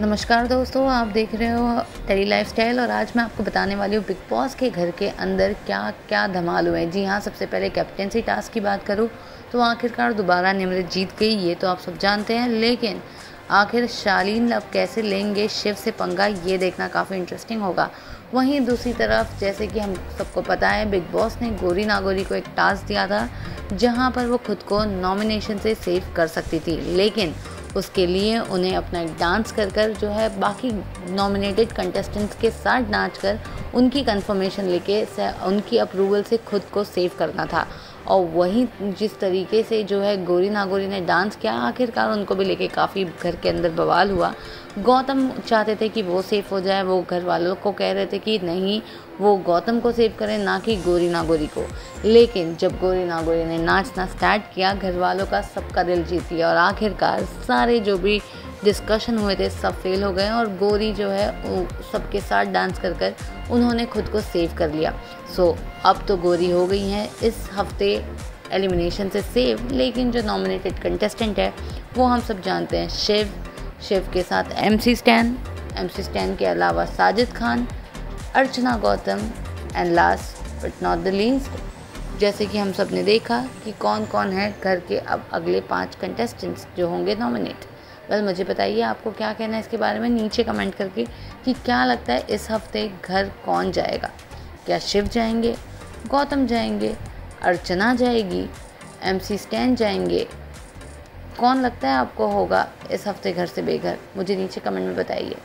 नमस्कार दोस्तों, आप देख रहे हो टेली लाइफ स्टाइल और आज मैं आपको बताने वाली हूँ बिग बॉस के घर के अंदर क्या क्या धमाल हुए जी हाँ सबसे पहले कैप्टनसी टास्क की बात करूँ तो आखिरकार दोबारा निमृत जीत गई, ये तो आप सब जानते हैं। लेकिन आखिर शालीन अब कैसे लेंगे? शिव से पंगा, ये देखना काफ़ी इंटरेस्टिंग होगा। वहीं दूसरी तरफ़, जैसे कि हम सबको पता है बिग बॉस ने गोरी नागोरी को एक टास्क दिया था, जहाँ पर वो खुद को नॉमिनेशन से सेव कर सकती थी। लेकिन उसके लिए उन्हें अपना डांस कर कर जो है बाकी नॉमिनेटेड कंटेस्टेंट्स के साथ नाच कर उनकी कंफर्मेशन लेके उनकी अप्रूवल से खुद को सेव करना था। और वही जिस तरीके से जो है गोरी नागोरी ने डांस किया, आखिरकार उनको भी लेके काफ़ी घर के अंदर बवाल हुआ। गौतम चाहते थे कि वो सेफ़ हो जाए, वो घर वालों को कह रहे थे कि नहीं, वो गौतम को सेव करें, ना कि गोरी नागोरी को। लेकिन जब गोरी नागोरी ने नाचना स्टार्ट किया घर वालों का सबका दिल जीत लिया और आखिरकार सारे जो भी डिस्कशन हुए थे सब फेल हो गए और गोरी जो है सबके साथ डांस कर कर उन्होंने खुद को सेव कर लिया। सो so, अब तो गोरी हो गई हैं। इस हफ़्ते एलिमिनेशन से सेव लेकिन जो नॉमिनेटेड कंटेस्टेंट है वो हम सब जानते हैं शिव शिव के साथ M C Stan M C Stan के अलावा Sajid Khan Archana Gautam and last but not the least जैसे कि हम सबने देखा कि कौन कौन है घर के अब अगले पाँच कंटेस्टेंट्स जो होंगे नॉमिनेट वेल मुझे बताइए, आपको क्या कहना है इसके बारे में? नीचे कमेंट करके कि क्या लगता है इस हफ़्ते घर कौन जाएगा? क्या शिव जाएँगे? गौतम जाएँगे? अर्चना जाएगी? एम सी स्टैन जाएँगे? कौन लगता है आपको होगा इस हफ़्ते घर से बेघर? मुझे नीचे कमेंट में बताइए।